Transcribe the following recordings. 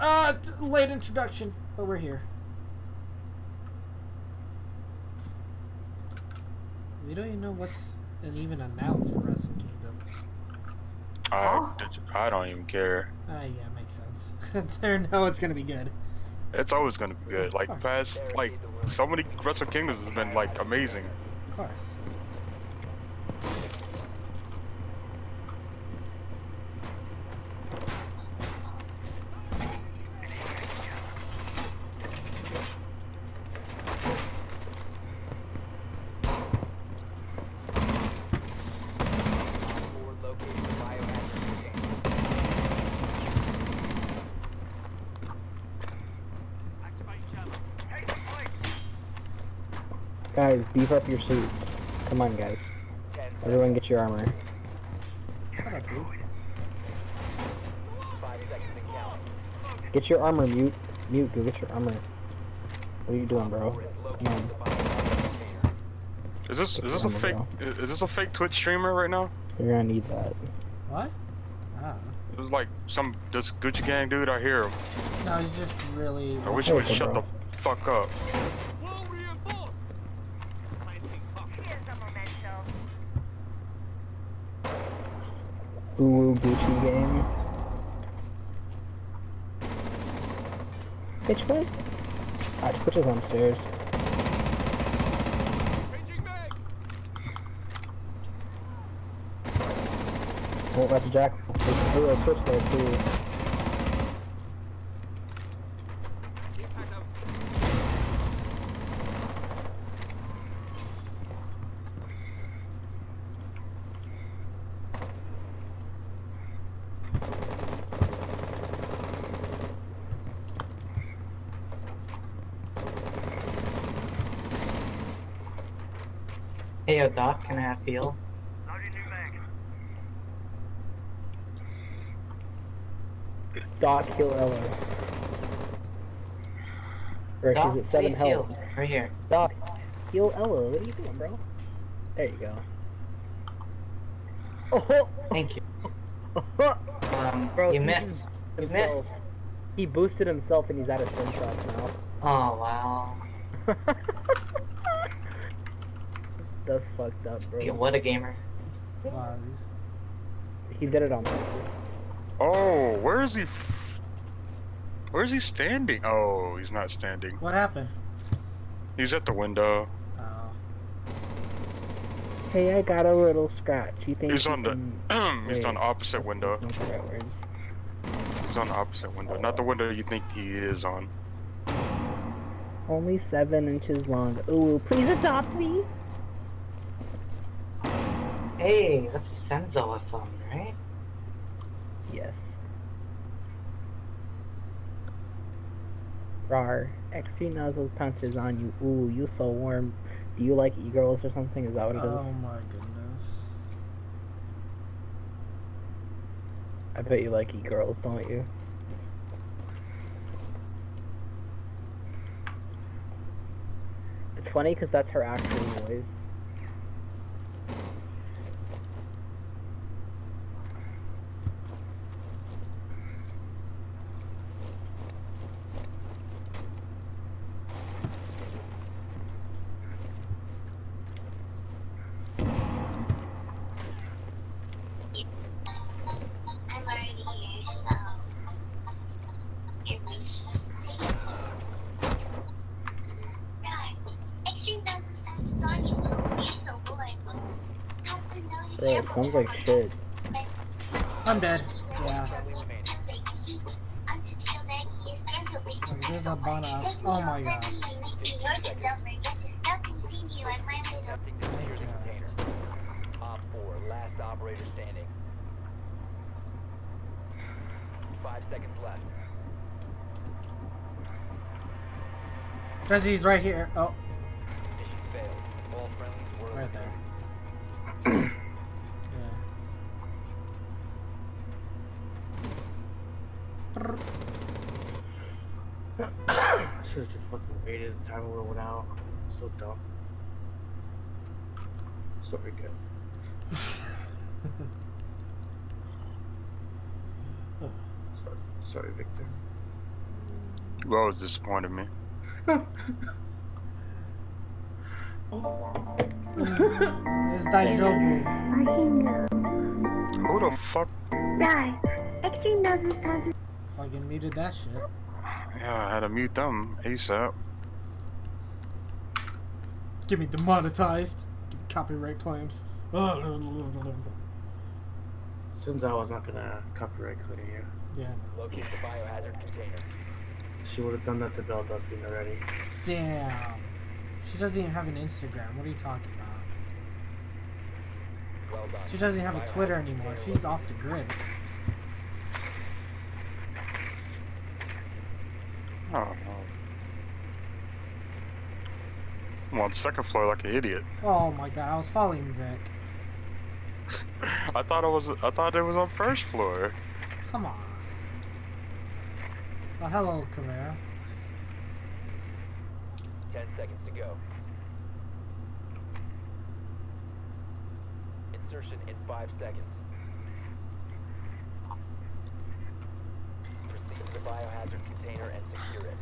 Uh, late introduction, but we're here. We don't even know what's and even announced for Wrestle Kingdom. I, I don't even care. Ah, yeah, makes sense. they know it's gonna be good. It's always gonna be good. Like past, like so many Wrestle Kingdoms has been like amazing. Of course. Guys, beef up your suits. Come on, guys. Everyone get your armor. Shut up, dude. Get your armor, mute. Mute, go get your armor. What are you doing, bro? Come on. Is this is this a fake is this a fake Twitch streamer right now? You're gonna need that. What? Ah. It was like some this Gucci Gang dude. I hear him. No, he's just really. I wish he would shut bro. the fuck up. Ooh, Gucci game. Bitch, what? Ah, Twitch is on stairs. Oh, that's a jack. There's a Twitch there too. Hey, yo, Doc, can I have feel? Doc, heal Ela. Or Doc, she's at 7 health. heal. Right here. Doc, heal Ela. What are you doing, bro? There you go. Oh, Thank you. oh, Um, Bro, you he missed. You missed. He boosted himself and he's out of slingshots now. Oh, wow. That's fucked up, bro. Yeah, what a gamer. Wow, He did it on purpose. Oh, where is he? f- Where is he standing? Oh, he's not standing. What happened? He's at the window. Oh. Hey, I got a little scratch. You think He's on the. can- he's on the opposite that's- window. that's not the right words. He's on the opposite window, not the window you think he is on. Only seven inches long. Ooh, please adopt me. Hey, that's a Senzo song, right? Yes. Rar. X3 nozzles pounces on you. Ooh, you so warm. Do you like e-girls or something? Is that what it is? Oh my goodness. I bet you like e-girls, don't you? It's funny because that's her actual voice. Sounds like shit. I'm dead. Yeah. There's a bun up. Oh my god. Thank God. Op 4, last operator standing. Five seconds left. Desi's right here. Oh, Mission failed. All friendlies were right there. Should have just fucking waited. The timer would have went out. So dumb. Sorry, guys. Sorry, sorry, Victor. You always disappointed me. It's Daijobu. Who the fuck? Extreme noses, noses. Fucking muted that shit. Yeah, I had to mute them ASAP. Get me demonetized. Get me copyright claims. yeah. Since I was not gonna copyright clear you. Yeah. Locate the biohazard container. She would have done that to Belle Delphine already. Damn. She doesn't even have an Instagram. What are you talking about? Well done. She doesn't have a Twitter anymore. She's off the grid. Oh no. I'm on second floor like an idiot. Oh my god, I was following Vic. I thought it was. I thought it was on first floor. Come on. Oh, hello, Caveira. Ten seconds to go. Insertion in five seconds. Proceed to the biohazard container and secure it.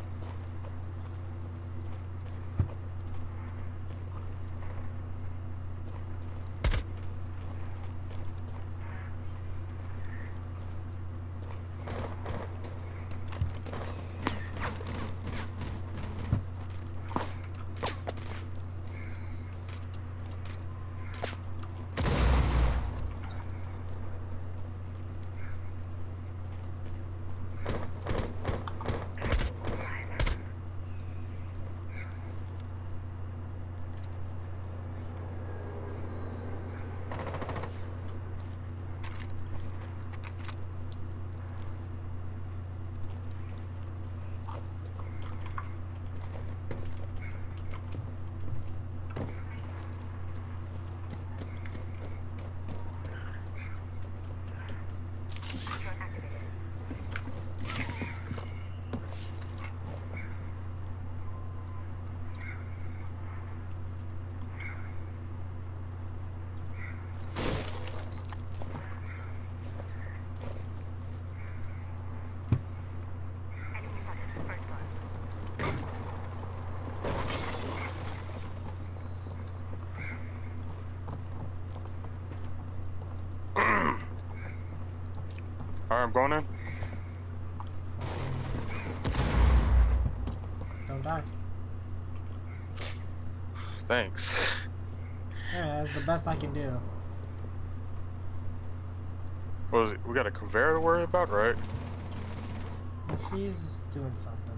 Alright, I'm going in. Don't die. Thanks. Yeah, that's the best I can do. What was it? We got a Caveira to worry about, right? She's doing something.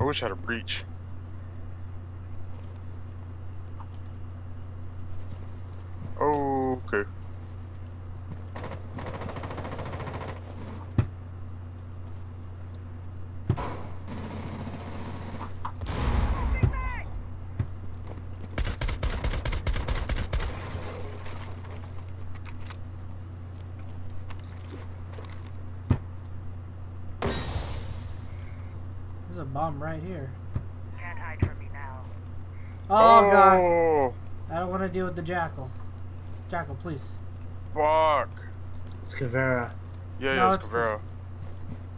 I wish I had a breach. Oh, okay. There's a bomb right here. Can't hide from me now. Oh, god. Oh, I don't want to deal with the jackal. Jackal, please. fuck. It's Caveira. Yeah, No, yeah, it's it's the- Caveira.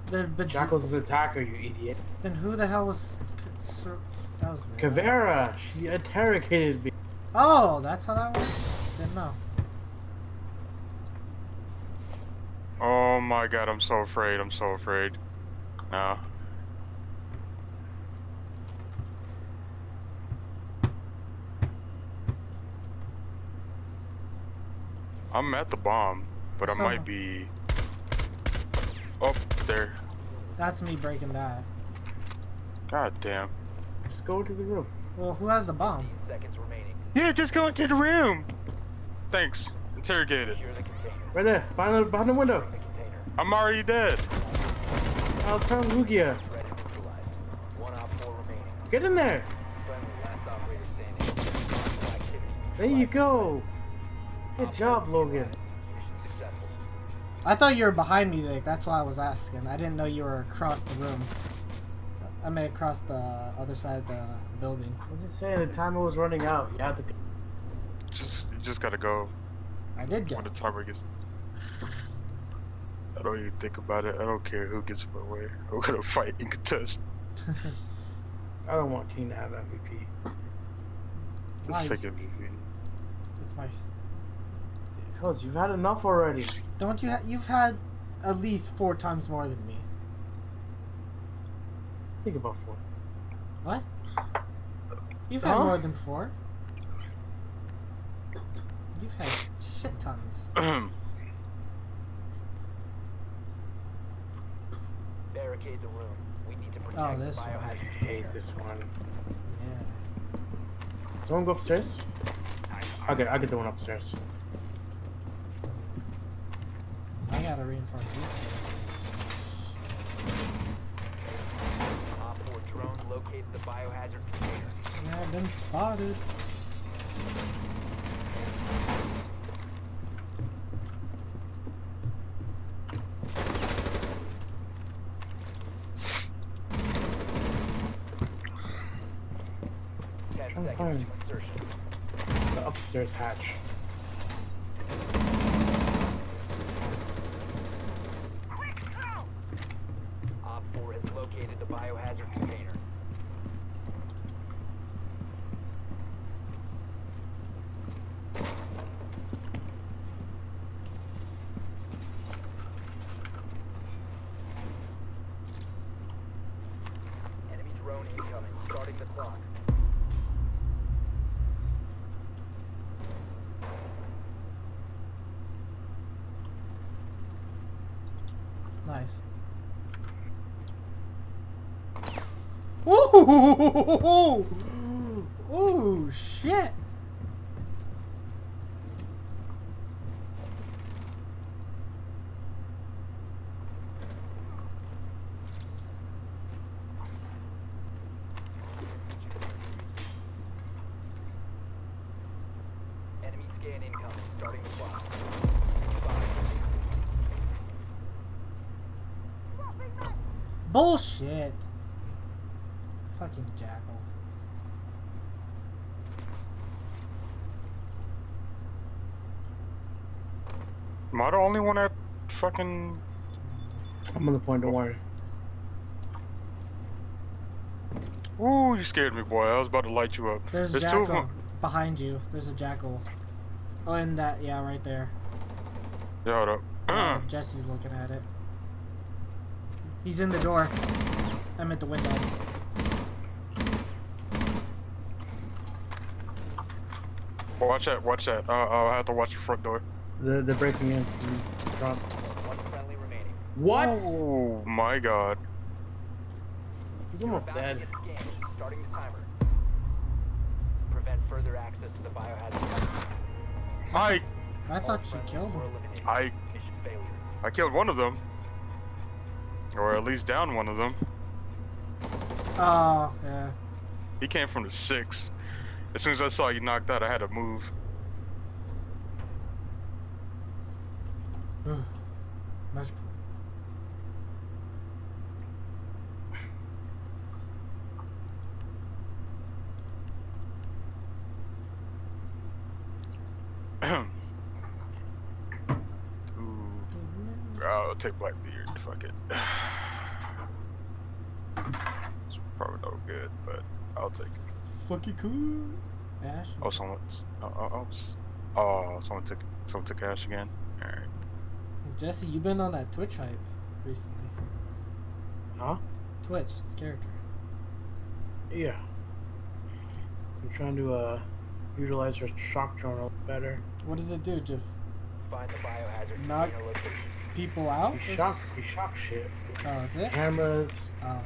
The, but Jackal's an attacker, you idiot. Then who the hell was? Sir- That was weird. Caveira! She interrogated me. Oh, that's how that works. Didn't know. Oh my god, I'm so afraid. I'm so afraid. No. I'm at the bomb, but I might be up there. That's me breaking that. God damn. Just go into the room. Well, who has the bomb? Seconds remaining. Yeah, just go into the room. Thanks. Interrogate it. the container. Right there, behind the, behind the window. The. I'm already dead. Outside Lugia. Threat is neutralized. One op four remaining. Get in there. Friendly last operator standing. Hostile activity. There you go. Good job, Logan. I thought you were behind me, Vic. That's why I was asking. I didn't know you were across the room. I mean, across the other side of the building. I'm just saying the timer was running out. You have to. Just you just gotta go I did go. when the timer gets. I don't even think about it. I don't care who gets in my way. I'm gonna fight and contest. I don't want King to have MVP. The Why? second MVP. It's my. Cause you've had enough already. Don't you? Ha- you've had at least four times more than me. Think about four. What? You've had Huh? more than four. You've had shit tons. Barricade the room. We need to oh, protect Oh, the this one. I biohazard hate container. this one. Yeah. Someone go upstairs. I'll get. I'll get the one upstairs. I gotta reinforce these two. Op 4 drone located the biohazard container. Yeah, I've been spotted. Ten I'm fine. insertion. The upstairs hatch. Op 4 has located the biohazard container. Enemy drone incoming. Starting the clock. Nice. Ooh, shit! Enemy scan incoming. Starting the clock. Five. Bullshit! Fucking jackal. Am I the only one that fucking? I'm on the point. Don't worry. Ooh, you scared me, boy. I was about to light you up. There's a There's two of them. behind you. There's a jackal. Oh, and that, yeah, right there. Yeah, hold up. Jesse's looking at it. He's in the door. I'm at the window. watch that. Watch that. Uh, I'll have to watch the front door. They're, they're breaking in from front. One friendly remaining. What? Oh my god. He's almost dead. scanned. Starting the timer. Prevent further access to the biohazard. I I thought you killed were him. eliminated. I Mission. I killed one of them, or at least down one of them. Oh, yeah. He came from the six. As soon as I saw you knocked out, I had to move. Much. Ooh, I'll take Blackbeard. Fuck it. It's probably no good, but I'll take it. Fuck you, cool. Ash. Oh, someone's. Oh, oh, oh, oh, someone took. Someone took Ash again. All right. Jesse, you've been on that Twitch hype recently. Huh? Twitch, the character. Yeah. I'm trying to uh utilize her shock drone a little better. What does it do? Just Find the biohazard Knock- container location. People out? You Or- shock, you shock shit. Oh, that's it? Cameras. Oh.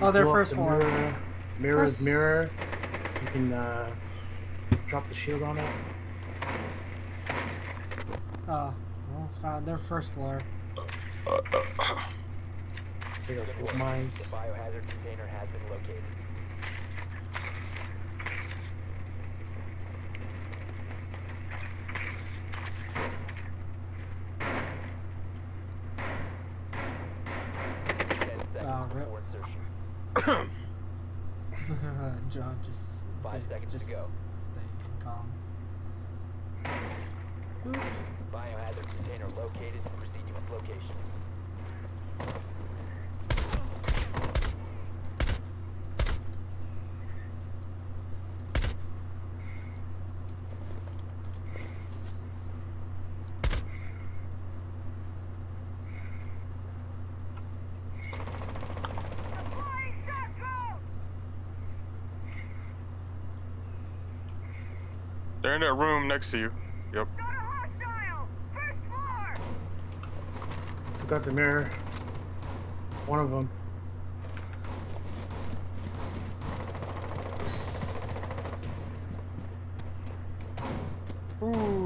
Oh, they're first the floor. Mirror, mirrors, First- mirror. You can uh drop the shield on it. Oh. Well, found their first floor. Uh, uh, Take out Good both mines. The biohazard container has been located. John, just five Vince, seconds just to go. Stay calm. Boop. Biohazard container located. Proceed to location. They're in that room next to you. Yep. Took out the mirror. One of them. Ooh.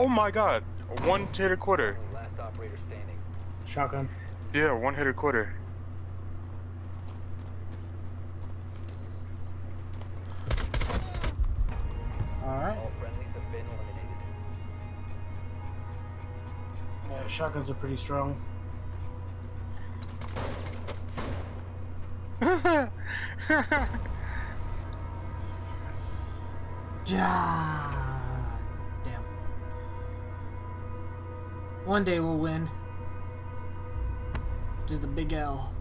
Oh my god. One hitter quitter. Last operator standing. Shotgun. Yeah, one hitter quitter. Alright. All friendlies have been eliminated. Yeah, shotguns are pretty strong. God One day we'll win. Just a big L.